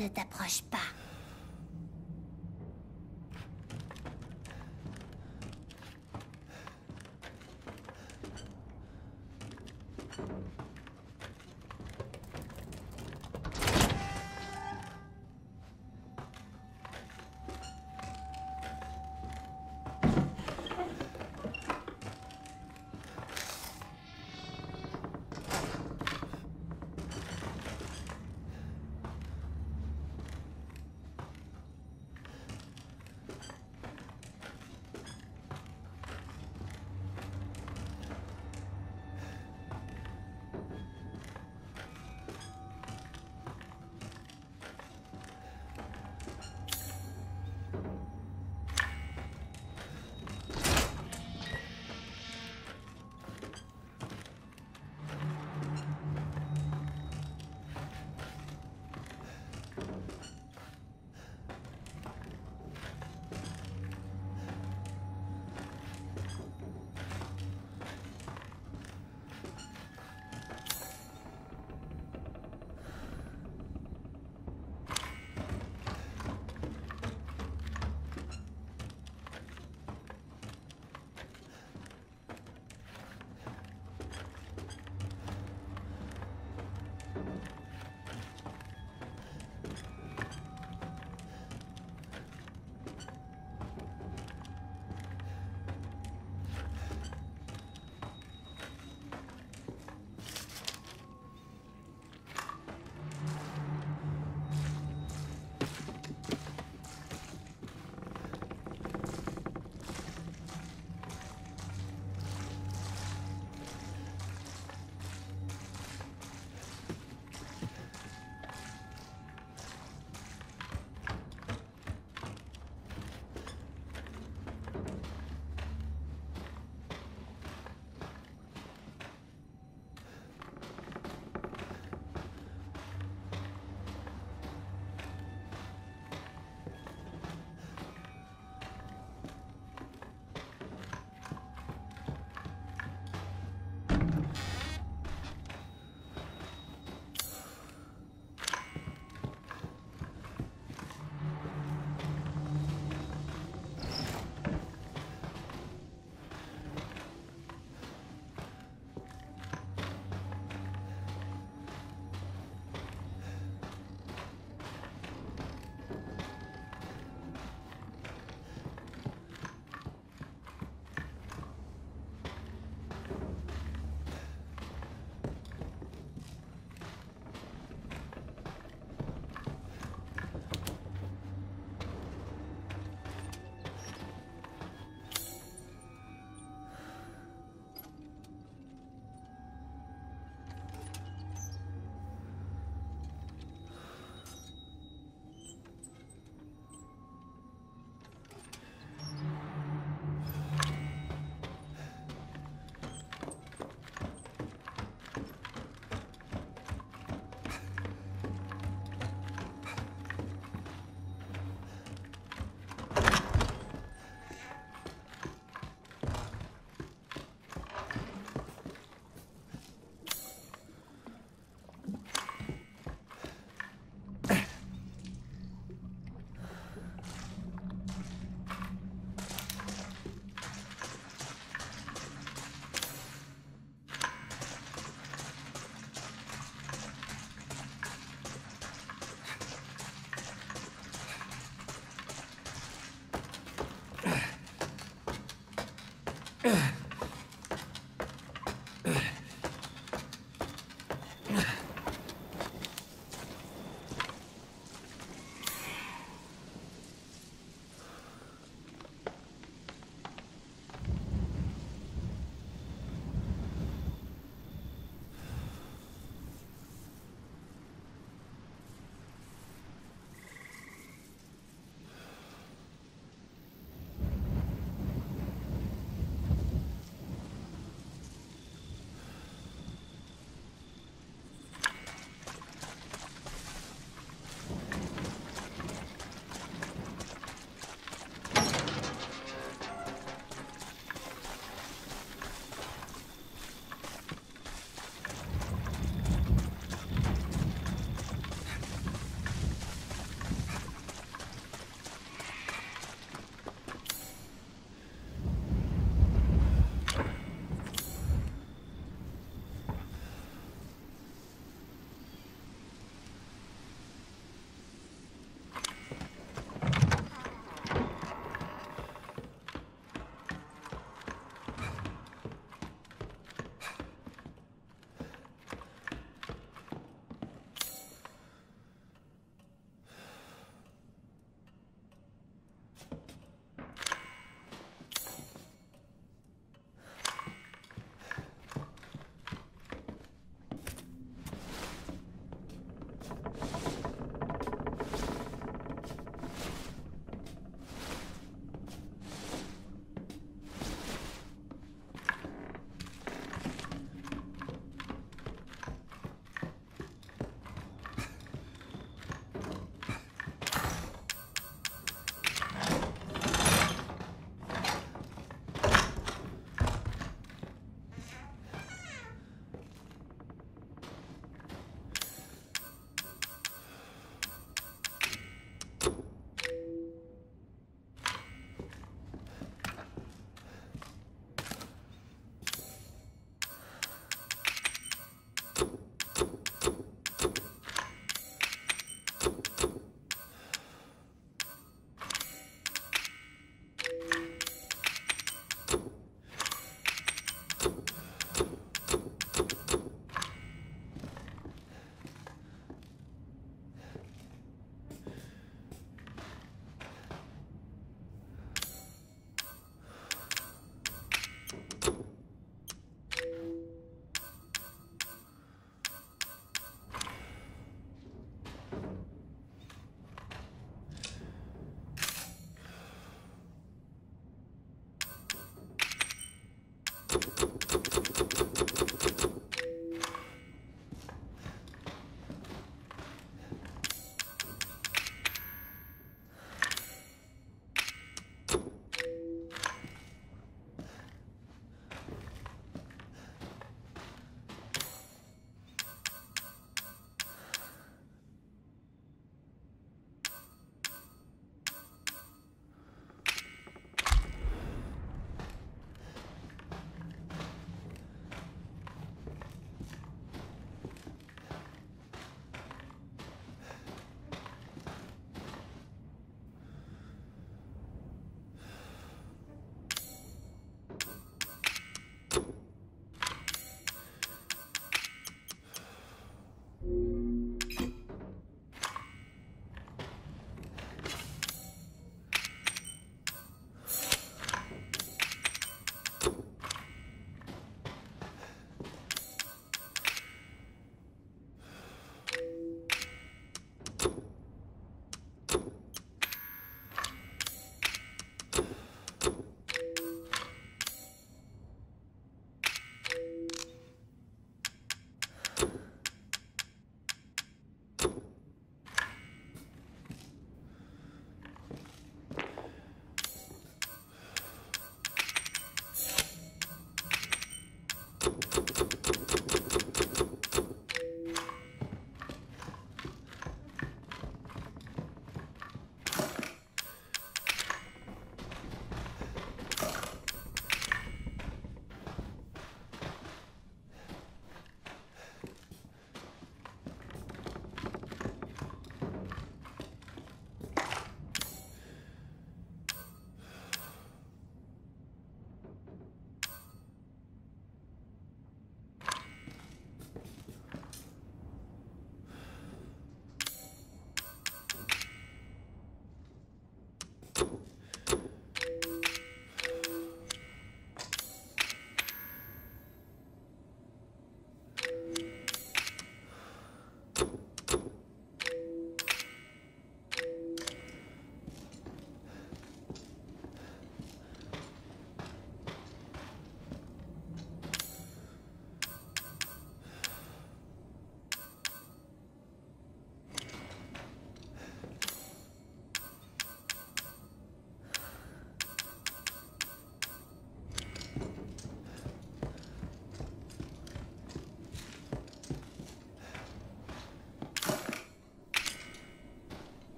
Ne t'approche pas.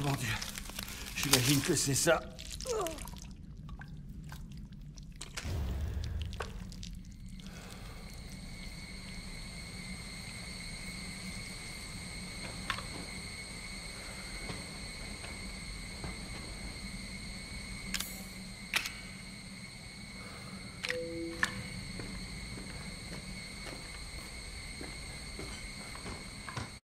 Mon Dieu. J'imagine que c'est ça.